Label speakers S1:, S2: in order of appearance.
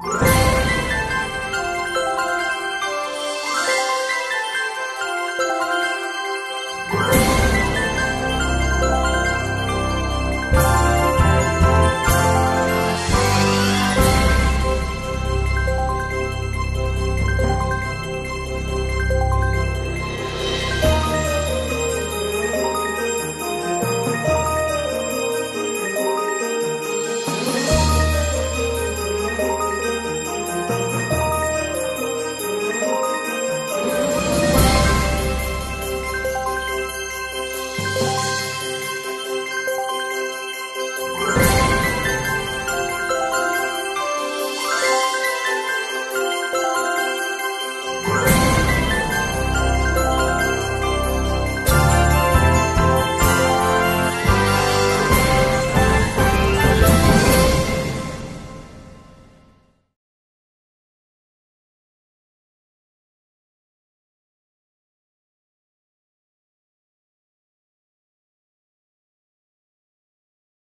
S1: you